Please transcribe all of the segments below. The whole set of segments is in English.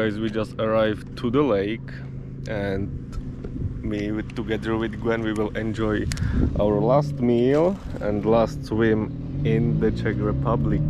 Guys, we just arrived to the lake and me with, together with Gwen we will enjoy our last meal and last swim in the Czech Republic.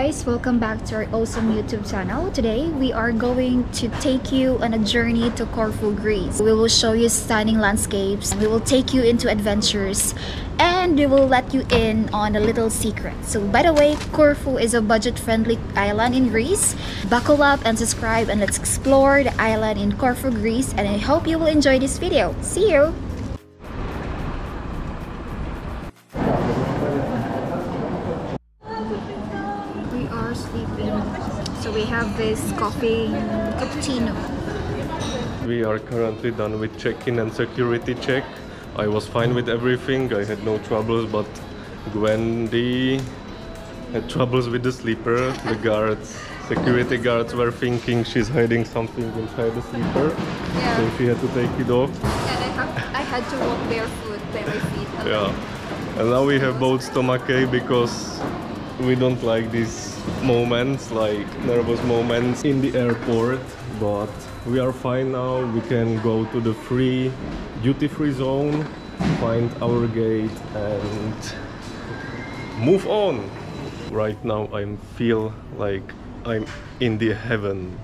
Guys, welcome back to our awesome YouTube channel. Today, we are going to take you on a journey to Corfu, Greece. We will show you stunning landscapes, we will take you into adventures, and we will let you in on a little secret. So by the way, Corfu is a budget-friendly island in Greece. Buckle up and subscribe and let's explore the island in Corfu, Greece. And I hope you will enjoy this video. See you! We coffee cappuccino. We are currently done with check-in and security check. I was fine with everything, I had no troubles, but Gwendy had troubles with the sleeper. The guards, security guards were thinking she's hiding something inside the sleeper. So she had to take it off. And I, have, I had to walk barefoot my feet. Yeah. And now we have both stomachache because we don't like these moments, like nervous moments in the airport. But we are fine now. We can go to the free duty-free zone, find our gate and move on. Right now I feel like I'm in the heaven.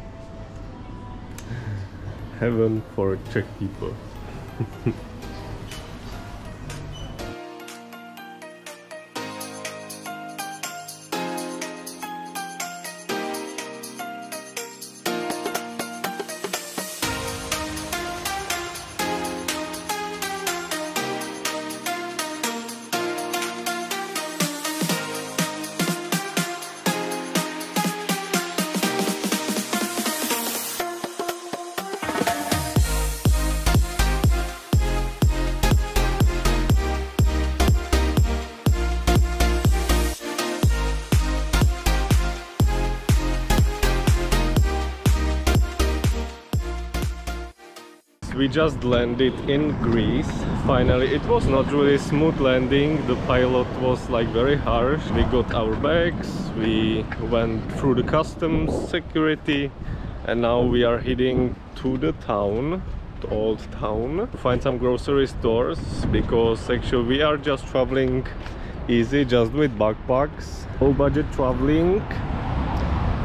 Heaven for Czech people. We just landed in Greece. Finally, it was not really smooth landing. The pilot was like very harsh. We got our bags, we went through the customs security, and now we are heading to the town, the old town, to find some grocery stores because actually we are just traveling easy, just with backpacks, low budget traveling,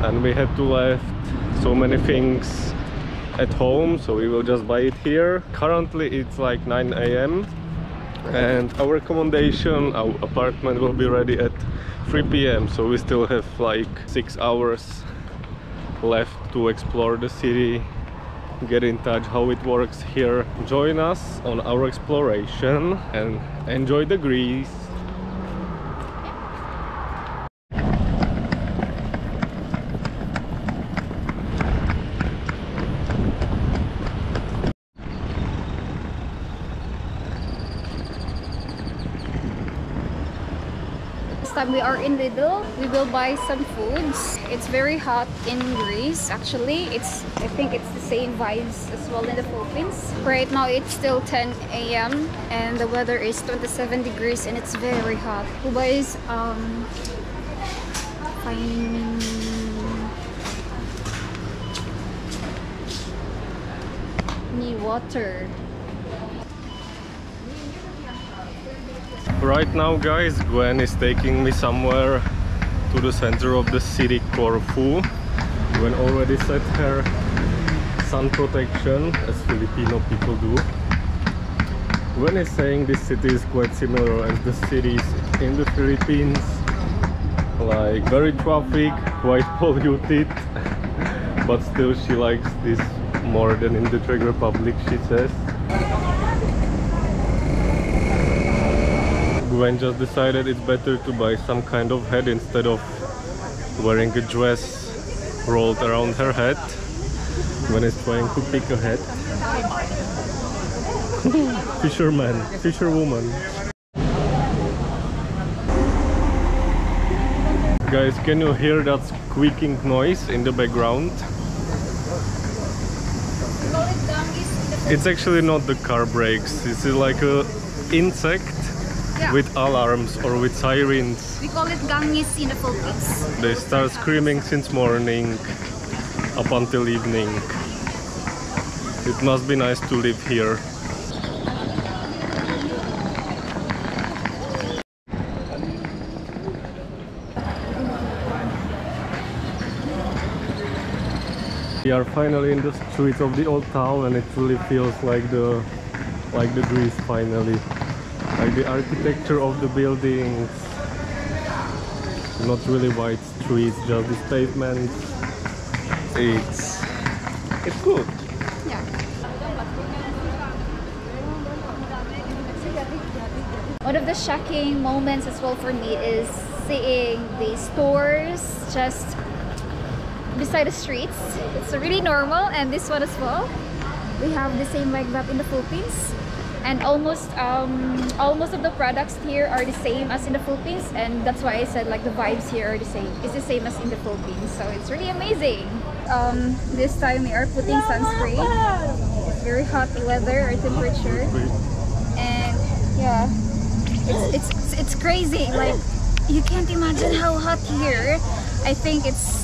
and we had to left so many things at home so we will just buy it here. Currently it's like 9 a.m and our accommodation our apartment will be ready at 3 p.m so we still have like six hours left to explore the city get in touch how it works here. Join us on our exploration and enjoy the greece we are in Lidl. We will buy some foods. It's very hot in Greece actually. It's I think it's the same vibes as well in the Philippines. Right now it's still 10 a.m. and the weather is 27 degrees and it's very hot. Who buys um fine need water. Right now guys, Gwen is taking me somewhere to the center of the city Corfu. Gwen already set her sun protection as Filipino people do. Gwen is saying this city is quite similar as the cities in the Philippines. Like very traffic, quite polluted. but still she likes this more than in the Czech Republic she says. Just decided it's better to buy some kind of head instead of wearing a dress rolled around her head. when it's trying to pick a head. Fisherman, fisherwoman. Guys, can you hear that squeaking noise in the background? It's actually not the car brakes. It's like a insect Yeah. with alarms or with sirens. We call it gangis in the Philippines. They start screaming since morning up until evening. It must be nice to live here. We are finally in the streets of the old town and it really feels like the like the Greece finally. Like the architecture of the buildings. Not really white streets, just the pavements. It's it's good. Yeah. One of the shocking moments as well for me is seeing the stores just beside the streets. It's really normal and this one as well. We have the same like that in the Philippines. And almost um, almost of the products here are the same as in the Philippines and that's why I said like the vibes here are the same. It's the same as in the Philippines. So it's really amazing. Um, this time we are putting sunscreen. Very hot weather or temperature and yeah it's, it's it's crazy like you can't imagine how hot here i think it's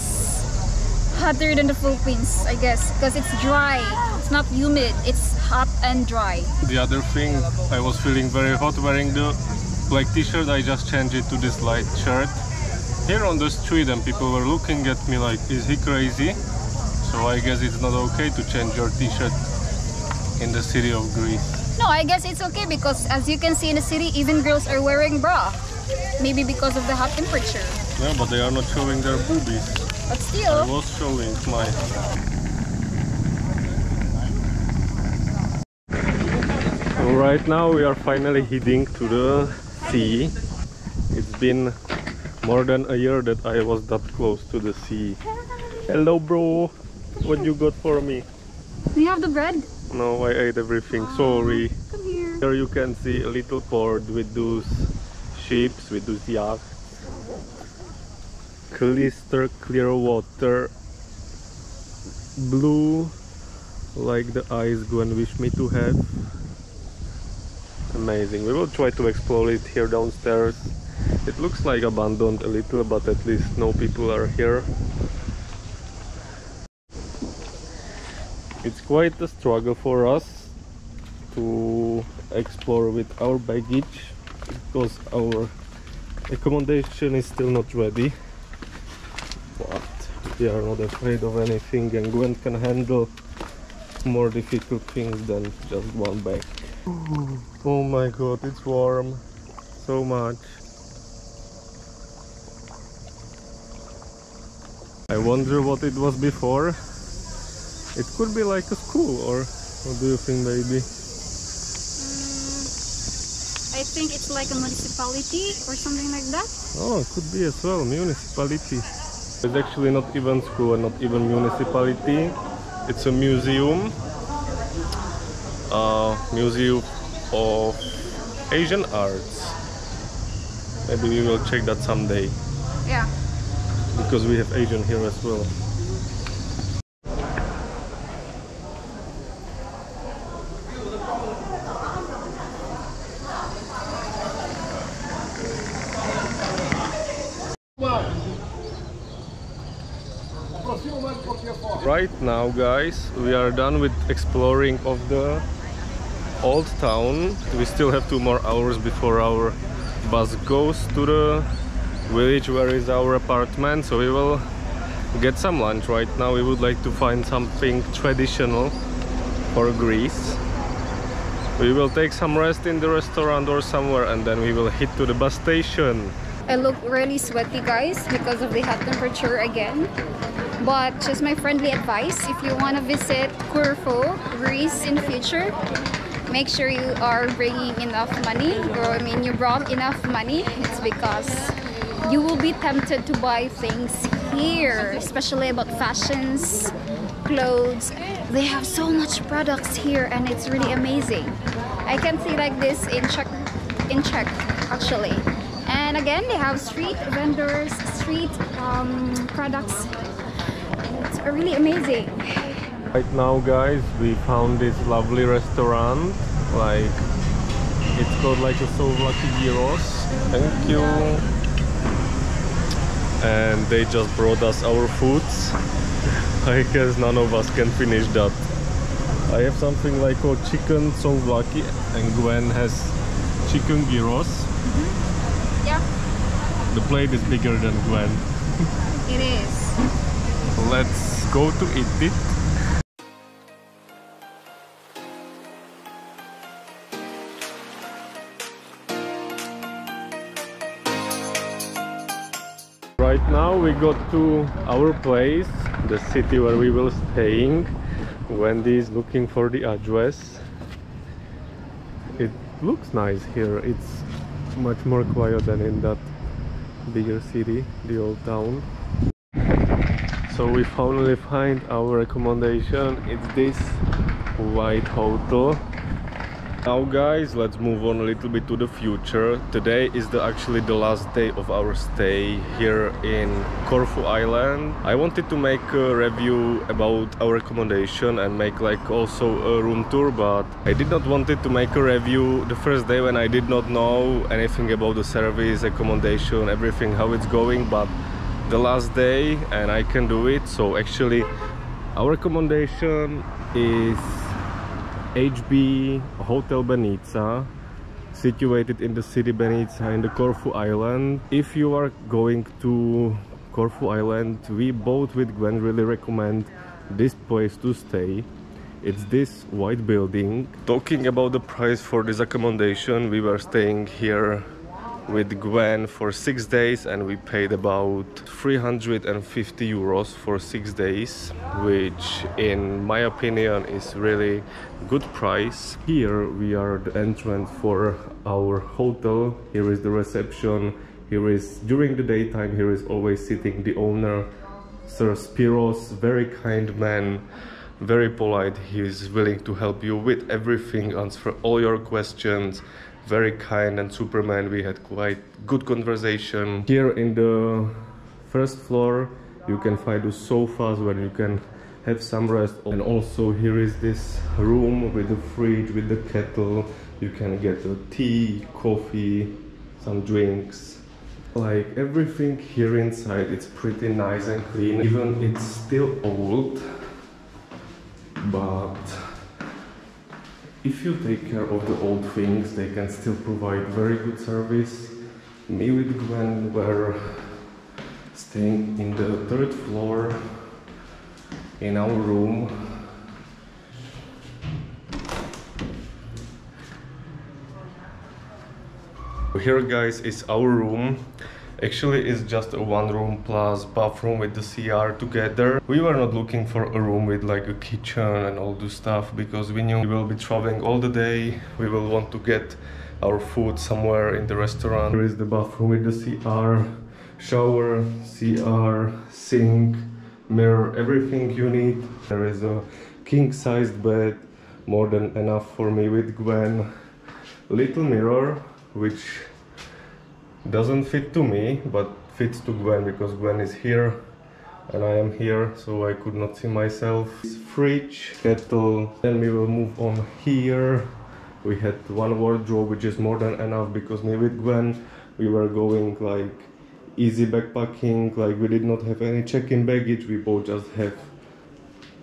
hotter than the philippines i guess because it's dry it's not humid it's hot and dry The other thing, I was feeling very hot wearing the black t-shirt. I just changed it to this light shirt. Here on the street and people were looking at me like, is he crazy? So I guess it's not okay to change your t-shirt in the city of Greece. no i guess it's okay because as you can see in the city even girls are wearing bra maybe because of the hot temperature Yeah, but they are not showing their boobies. but still. I was showing mine. Right now we are finally heading to the sea. It's been more than a year that I was that close to the sea. Hello bro, what you got for me? do you have the bread No, I ate everything, ah, sorry. come here Here you can see a little port with those ships, with those yachts. Crystal clear water. Blue, like the eyes Gwen wish me to have. Amazing. We will try to explore it here downstairs. It looks like abandoned a little, but at least no people are here. It's quite a struggle for us to explore with our baggage because our accommodation is still not ready but we are not afraid of anything and Gwen can handle more difficult things than just one bag. Oh my god it's warm. So much. I wonder what it was before. It could be like a school or what do you think maybe mm, i think it's like a municipality or something like that. Oh, it could be as well, municipality. It's actually not even school and not even municipality. It's a museum. Uh, museum of Asian arts. Maybe we will check that someday yeah because we have Asian here as well. Right now guys, we are done with exploring of the old town. We still have two more hours before our bus goes to the village where is our apartment. So we will get some lunch right now. We would like to find something traditional for Greece. We will take some rest in the restaurant or somewhere and then we will hit to the bus station. I look really sweaty guys because of the hot temperature again. But just my friendly advice, if you want to visit Corfu, Greece in the future, make sure you are bringing enough money or I mean you brought enough money. It's because you will be tempted to buy things here, especially about fashions, clothes. They have so much products here and it's really amazing. I can see like this in Czech, in Czech actually. And again, they have street vendors, street um, products. It's really amazing. Right now guys, we found this lovely restaurant. Like, it's called like a Souvlaki Gyros. Thank you. And they just brought us our foods. I guess none of us can finish that. I have something like called chicken souvlaki and Gwen has chicken gyros. Yeah, The plate is bigger than Gwen. it is. Let's go to eat it. Right now we got to our place, the city where we will staying. Wendy is looking for the address. It looks nice here. It's much more quiet than in that bigger city, the old town. So we finally find our accommodation. It's this white hotel. Now guys, let's move on a little bit to the future. Today is the actually the last day of our stay here in Corfu Island. I wanted to make a review about our accommodation and make like also a room tour, but I did not wanted to make a review the first day when I did not know anything about the service, accommodation, everything, how it's going, but the last day and I can do it. So actually our accommodation is HB Hotel Benitza situated in the city Benitza in the Corfu Island. If you are going to Corfu Island, we both with Gwen really recommend this place to stay. It's this white building. Talking about the price for this accommodation, we were staying here with Gwen for six days and we paid about 350 euros for six days which in my opinion is really good price. Here we are the entrance for our hotel. Here is the reception. Here is during the daytime here is always sitting the owner sir spiros. Very kind man very polite. He is willing to help you with everything answer all your questions very kind and superman we had quite good conversation. Here in the first floor you can find the sofas where you can have some rest. And also here is this room with the fridge with the kettle. You can get a tea coffee some drinks. Like everything here inside it's pretty nice and clean. Even it's still old but if you take care of the old things, they can still provide very good service. Me with Gwen were staying in the third floor in our room. Here guys is our room. Actually, it's just a one room plus bathroom with the CR together. We were not looking for a room with like a kitchen and all this stuff because we knew we will be traveling all the day. We will want to get our food somewhere in the restaurant. Here is the bathroom with the CR, shower, CR, sink, mirror, everything you need. There is a king sized bed, more than enough for me with Gwen. Little mirror, which doesn't fit to me but fits to Gwen because Gwen is here and I am here so I could not see myself. Fridge, kettle, then we will move on here. We had one wardrobe which is more than enough because me with Gwen we were going like easy backpacking like we did not have any check-in baggage we both just have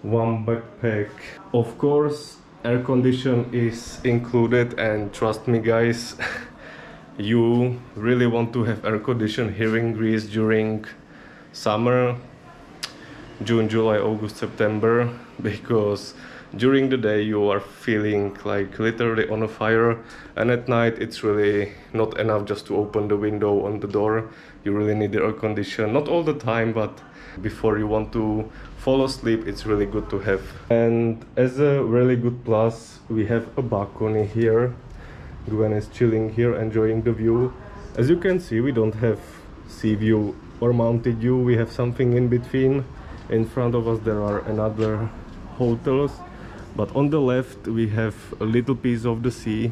one backpack. Of course air condition is included and trust me guys you really want to have air condition here in Greece during summer June, July, August, September because during the day you are feeling like literally on a fire and at night it's really not enough just to open the window on the door. You really need the air condition not all the time but before you want to fall asleep it's really good to have. And as a really good plus we have a balcony here Gwen is chilling here enjoying the view. As you can see we don't have sea view or mountain view. We have something in between. In front of us there are another hotels. But on the left we have a little piece of the sea.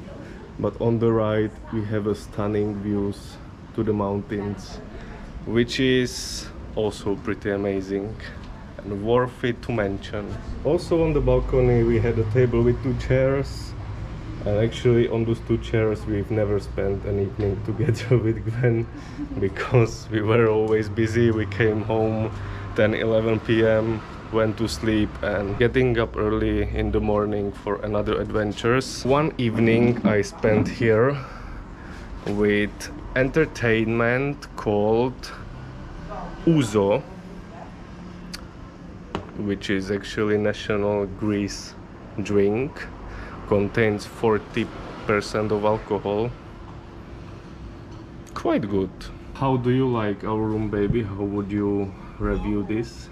But on the right we have a stunning views to the mountains which is also pretty amazing and worth it to mention. Also on the balcony we had a table with two chairs and actually on those two chairs we've never spent an evening together with Gwen because we were always busy. We came home 10 11 p.m went to sleep and getting up early in the morning for another adventures. One evening I spent here with entertainment called Ouzo which is actually national Greece drink contains 40% of alcohol quite good how do you like our room baby how would you review this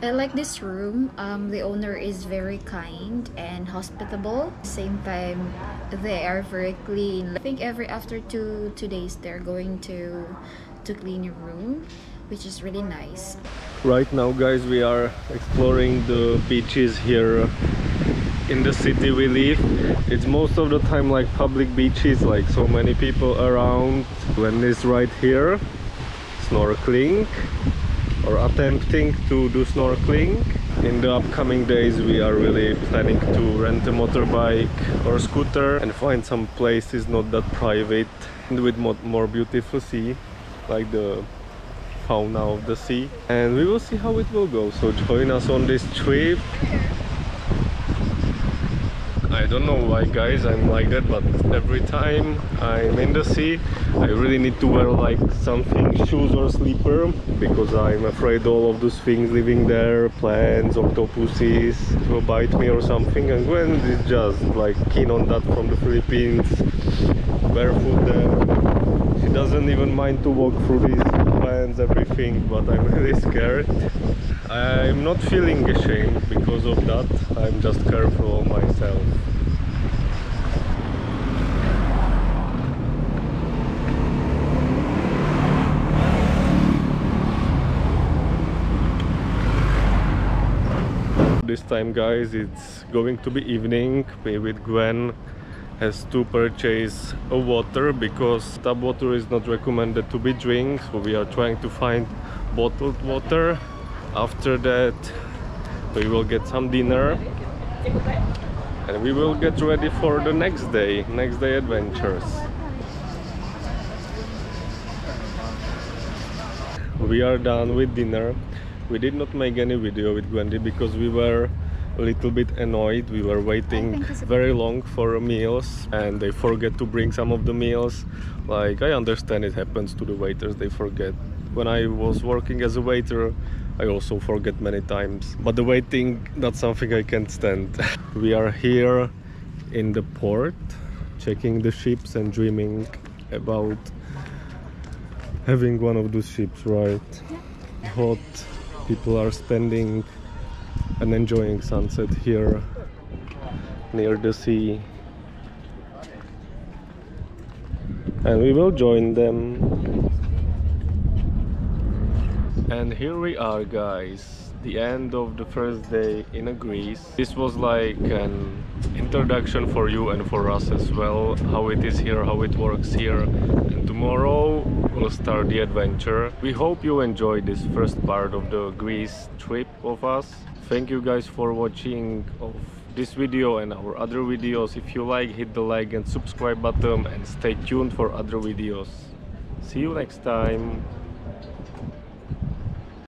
I like this room. Um, the owner is very kind and hospitable. Same time, they are very clean. I think every after two two days they're going to to clean your room, which is really nice. Right now, guys, we are exploring the beaches here in the city we live. It's most of the time like public beaches, like so many people around. When it's right here, snorkeling or attempting to do snorkeling in the upcoming days we are really planning to rent a motorbike or scooter and find some places not that private and with more beautiful sea like the fauna of the sea and we will see how it will go so join us on this trip I don't know why guys I'm like that but every time I'm in the sea I really need to wear like something shoes or slipper because I'm afraid all of those things living there plants octopuses will bite me or something and Gwen is just like keen on that from the Philippines barefoot there she doesn't even mind to walk through these plants everything but I'm really scared I'm not feeling ashamed because of that. I'm just careful of myself. This time guys it's going to be evening. We with Gwen has to purchase a water because tap water is not recommended to be drink so we are trying to find bottled water after that we will get some dinner. And we will get ready for the next day next day adventures. We are done with dinner. We did not make any video with Gwendy because we were a little bit annoyed. We were waiting very long for meals and they forget to bring some of the meals. Like I understand it happens to the waiters they forget. When I was working as a waiter I also forget many times. But the waiting, that's something I can't stand. we are here in the port, checking the ships and dreaming about having one of those ships, right? Hot, people are spending and enjoying sunset here near the sea. And we will join them and here we are guys. The end of the first day in Greece. This was like an introduction for you and for us as well how it is here how it works here. And tomorrow we'll start the adventure. We hope you enjoyed this first part of the Greece trip of us. Thank you guys for watching of this video and our other videos. If you like hit the like and subscribe button and stay tuned for other videos. See you next time